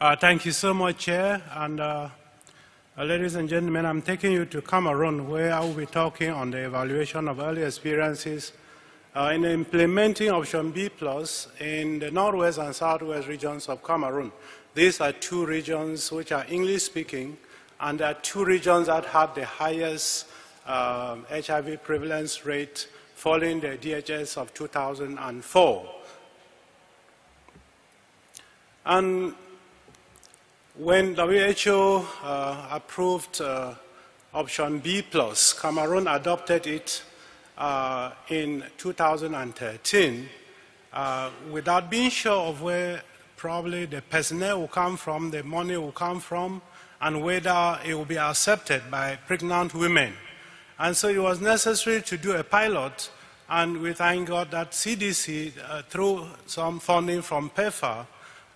Uh, thank you so much, Chair. And uh, ladies and gentlemen, I'm taking you to Cameroon, where I will be talking on the evaluation of early experiences uh, in implementing Option B Plus in the northwest and southwest regions of Cameroon. These are two regions which are English speaking, and there are two regions that had the highest um, HIV prevalence rate following the DHS of 2004. And when WHO uh, approved uh, option B plus, Cameroon adopted it uh, in 2013 uh, without being sure of where probably the personnel will come from, the money will come from, and whether it will be accepted by pregnant women. And so it was necessary to do a pilot, and we thank God that CDC, uh, through some funding from PEPFAR,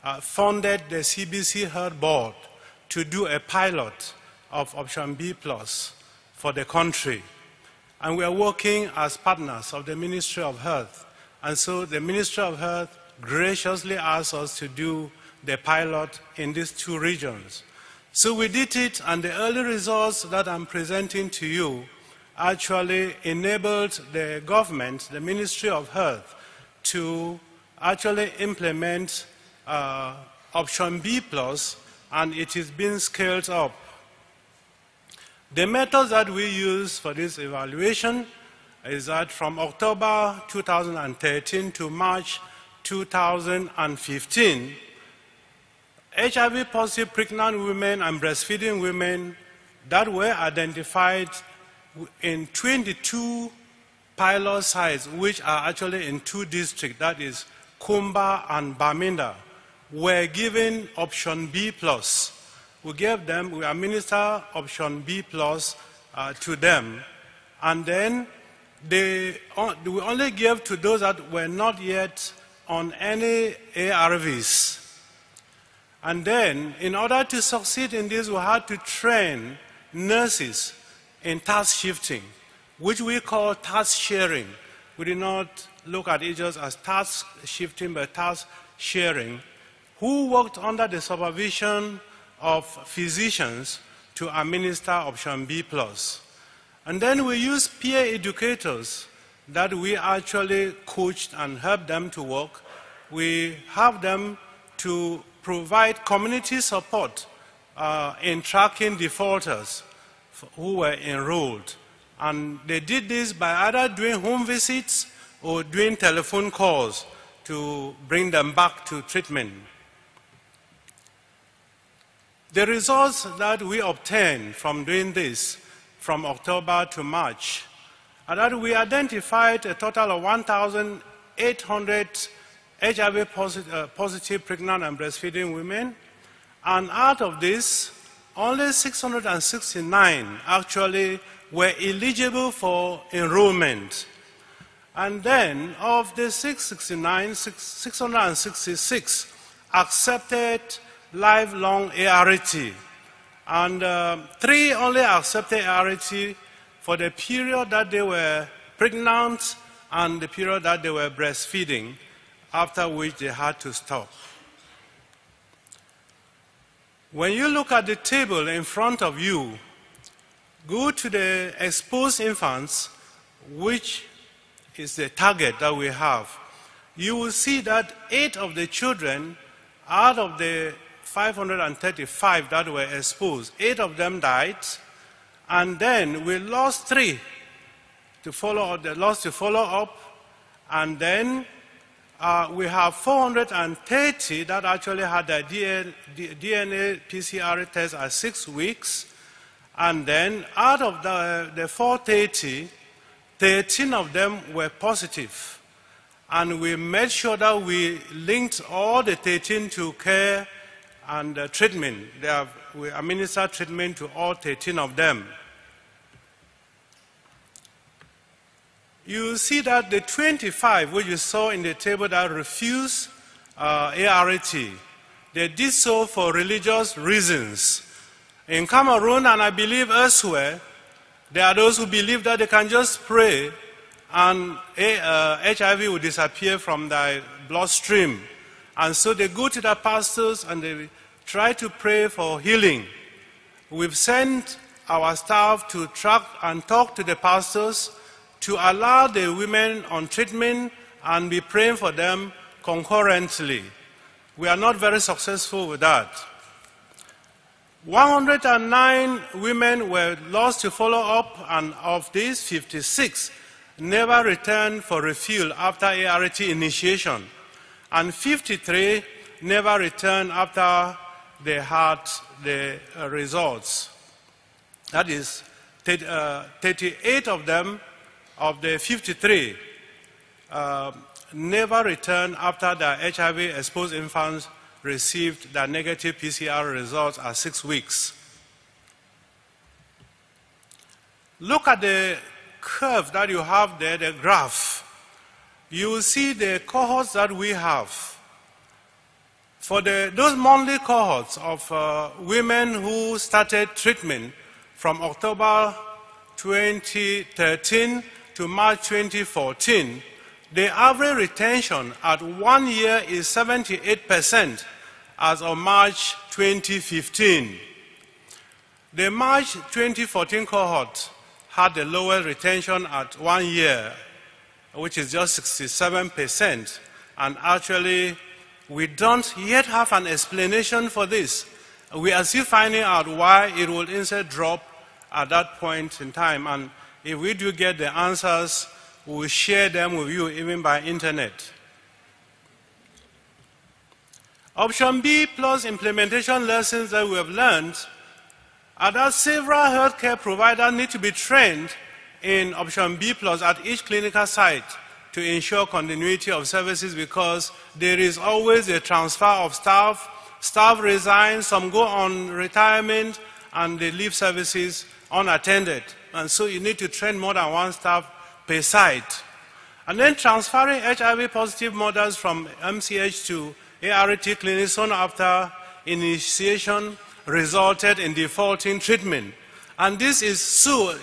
uh, funded the CBC Health Board to do a pilot of option B plus for the country. And we are working as partners of the Ministry of Health. And so the Ministry of Health graciously asked us to do the pilot in these two regions. So we did it, and the early results that I'm presenting to you actually enabled the government, the Ministry of Health, to actually implement uh, option B plus, and it is being scaled up. The methods that we use for this evaluation is that from October 2013 to March 2015, HIV positive pregnant women and breastfeeding women that were identified in 22 pilot sites, which are actually in two districts, that is Kumba and Bamenda, were given option B plus. We gave them, we administer option B plus uh, to them, and then they, we only gave to those that were not yet on any ARVs. And then, in order to succeed in this, we had to train nurses in task shifting, which we call task sharing. We did not look at it just as task shifting, but task sharing, who worked under the supervision of physicians to administer option B+. And then we use peer educators that we actually coached and helped them to work. We have them to provide community support uh, in tracking defaulters who were enrolled. And they did this by either doing home visits or doing telephone calls to bring them back to treatment. The results that we obtained from doing this from October to March are that we identified a total of 1,800 HIV uh, positive pregnant and breastfeeding women, and out of this, only 669 actually were eligible for enrollment. And then, of the 669, 666 accepted lifelong ART. And uh, three only accepted ART for the period that they were pregnant and the period that they were breastfeeding, after which they had to stop. When you look at the table in front of you, go to the exposed infants, which is the target that we have. You will see that eight of the children out of the 535 that were exposed, eight of them died, and then we lost three to follow, up, the lost to follow up, and then uh, we have 430 that actually had DNA, DNA PCR test at six weeks, and then out of the, the 430, 13 of them were positive. And we made sure that we linked all the 13 to care and uh, treatment. Have, we administer treatment to all 13 of them. You see that the 25, which you saw in the table that refused uh, ART, they did so for religious reasons. In Cameroon, and I believe elsewhere, there are those who believe that they can just pray and uh, HIV will disappear from their bloodstream. And so they go to the pastors and they try to pray for healing. We've sent our staff to track and talk to the pastors to allow the women on treatment and be praying for them concurrently. We are not very successful with that. 109 women were lost to follow up, and of these, 56 never returned for refuel after ART initiation, and 53 never returned after they had the uh, results. That is, uh, 38 of them, of the 53, uh, never returned after the HIV-exposed infants received their negative PCR results at six weeks. Look at the curve that you have there, the graph. You will see the cohorts that we have. For the, those monthly cohorts of uh, women who started treatment from October 2013 to March 2014, the average retention at one year is 78% as of March 2015. The March 2014 cohort had the lowest retention at one year, which is just 67%. And actually, we don't yet have an explanation for this. We are still finding out why it will instead drop at that point in time. And if we do get the answers, We'll share them with you even by internet. Option B plus implementation lessons that we have learned are that several healthcare providers need to be trained in option B plus at each clinical site to ensure continuity of services because there is always a transfer of staff. Staff resign, some go on retirement, and they leave services unattended. And so you need to train more than one staff per site. And then transferring HIV positive mothers from MCH to ART clinic soon after initiation resulted in defaulting treatment. And this is so,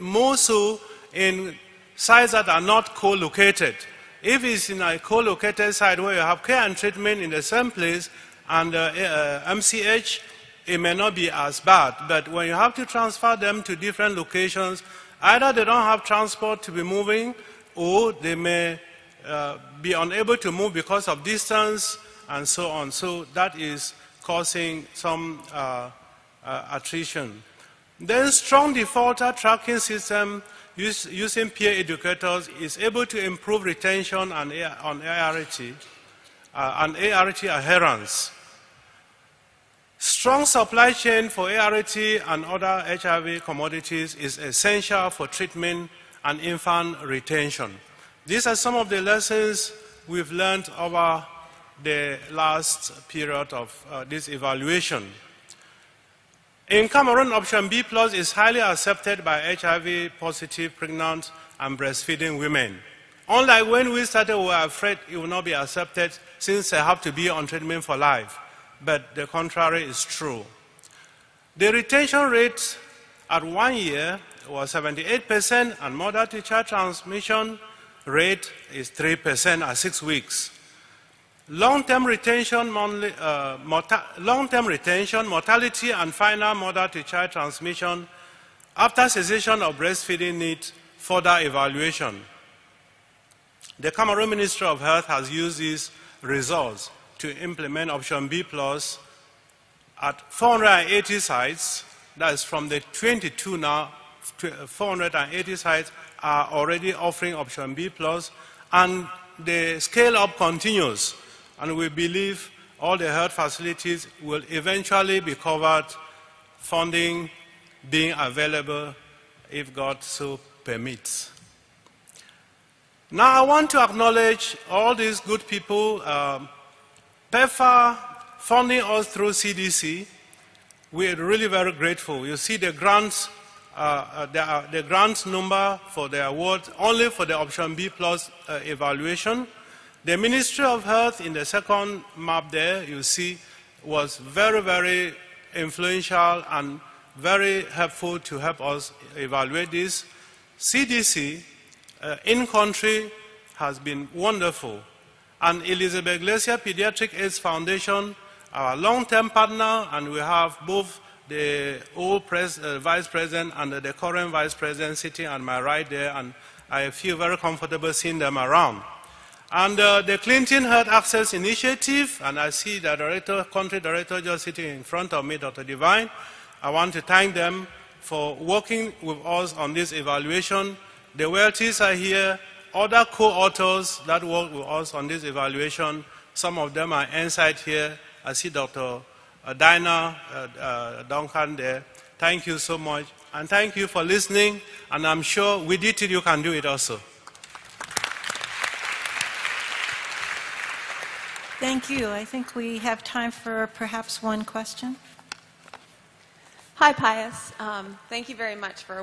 more so in sites that are not co-located. If it's in a co-located site where you have care and treatment in the same place and uh, uh, MCH, it may not be as bad. But when you have to transfer them to different locations, Either they don't have transport to be moving, or they may uh, be unable to move because of distance and so on. So that is causing some uh, uh, attrition. Then strong defaulter tracking system using peer educators is able to improve retention on, on ART uh, and ART adherence. Strong supply chain for ART and other HIV commodities is essential for treatment and infant retention. These are some of the lessons we've learned over the last period of uh, this evaluation. In Cameroon, option B plus is highly accepted by HIV positive, pregnant, and breastfeeding women. Unlike when we started, we were afraid it would not be accepted since they have to be on treatment for life but the contrary is true. The retention rate at one year was 78%, and mother to child transmission rate is 3% at six weeks. Long-term retention, uh, long-term retention, mortality, and final mother-to-child transmission after cessation of breastfeeding need further evaluation. The Cameroon Ministry of Health has used these results to implement option B plus at 480 sites. That is from the 22 now, 480 sites are already offering option B plus, and the scale up continues. And we believe all the health facilities will eventually be covered, funding being available if God so permits. Now I want to acknowledge all these good people um, PEPFAR funding us through CDC. We're really very grateful. You see the grants, uh, uh, the, the grant number for the award only for the option B plus uh, evaluation. The Ministry of Health in the second map there, you see, was very, very influential and very helpful to help us evaluate this. CDC uh, in country has been wonderful and Elizabeth Glaser Pediatric AIDS Foundation our long-term partner, and we have both the old pres- uh, vice president and the current vice president sitting on my right there, and I feel very comfortable seeing them around. And uh, the Clinton Health Access Initiative, and I see the director, country director just sitting in front of me, Dr. Divine. I want to thank them for working with us on this evaluation. The Welties are here, other co-authors that work with us on this evaluation. Some of them are inside here. I see Dr. Dinah uh, uh, Duncan there. Thank you so much. And thank you for listening. And I'm sure did it, you can do it also. Thank you. I think we have time for perhaps one question. Hi, Pius. Um, thank you very much for